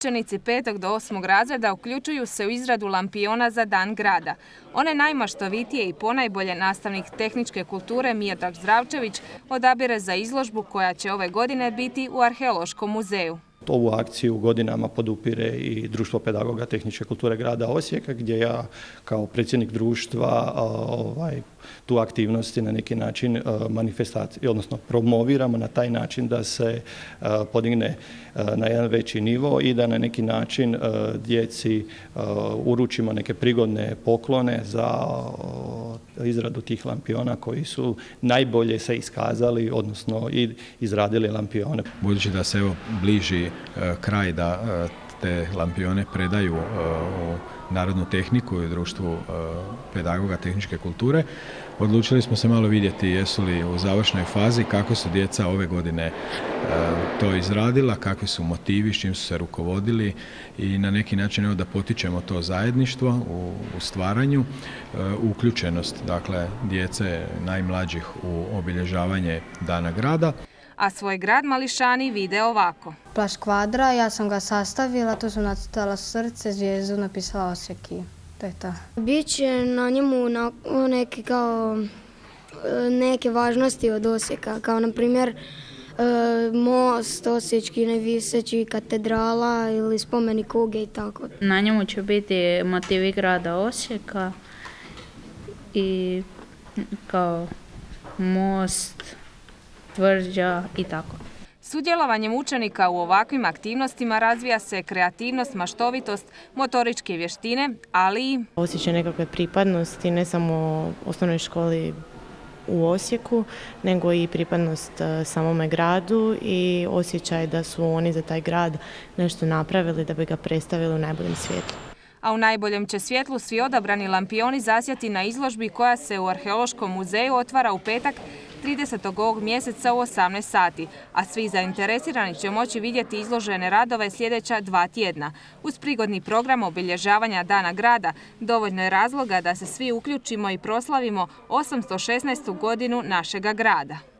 Učenici 5. do 8. razreda uključuju se u izradu lampiona za dan grada. One najmaštovitije i ponajbolje nastavnik tehničke kulture Miodrag Zdravčević odabire za izložbu koja će ove godine biti u Arheološkom muzeju. Ovu akciju godinama podupire i Društvo pedagoga tehničke kulture grada Osijeka gdje ja kao predsjednik društva ovaj, tu aktivnosti na neki način manifestacije, odnosno promoviramo na taj način da se podigne na jedan veći nivo i da na neki način djeci uručimo neke prigodne poklone za izradu tih lampiona koji su najbolje se iskazali, odnosno i izradili lampione. Budući da se evo bliži kraj da te lampione predaju u Narodnu tehniku i društvu pedagoga tehničke kulture, odlučili smo se malo vidjeti jesu li u završnoj fazi, kako su djeca ove godine to izradila, kakvi su motivi, s čim su se rukovodili i na neki način evo da potičemo to zajedništvo u, u stvaranju, uključenost dakle djece najmlađih u obilježavanje dana grada a svoj grad Mališani vide ovako. Plaš kvadra, ja sam ga sastavila, tu sam nacrtala srce, zvijezdu, napisala Osijek i to je to. Biće na njemu na, neke kao neke važnosti od Osijeka, kao na primjer most Osječki, neviseći, katedrala ili spomenik kuge i tako. Na njemu će biti motivi grada Osijeka i kao most, tvrđa i tako. Sudjelovanjem učenika u ovakvim aktivnostima razvija se kreativnost, maštovitost, motoričke vještine, ali i osjećaj nekakve pripadnosti ne samo osnovnoj školi u Osijeku, nego i pripadnost samome gradu i osjećaj da su oni za taj grad nešto napravili da bi ga predstavili u najboljem svijetu. A u najboljem će svjetlu svi odabrani lampioni zasjati na izložbi koja se u Arheološkom muzeju otvara u petak 30. ovog mjeseca u 18 sati, a svi zainteresirani će moći vidjeti izložene radove sljedeća dva tjedna. Uz prigodni program obilježavanja Dana grada dovoljno je razloga da se svi uključimo i proslavimo 816. godinu našega grada.